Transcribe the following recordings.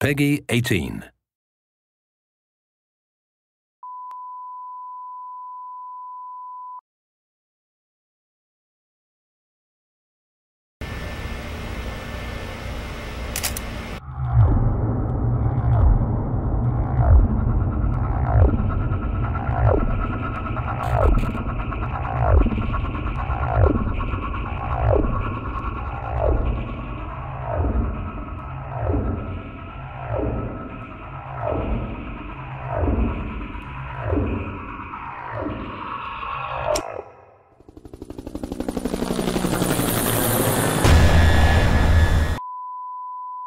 Peggy 18.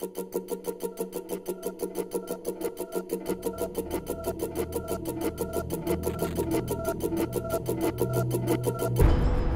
Thank you.